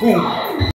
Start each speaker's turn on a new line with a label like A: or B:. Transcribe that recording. A: 不。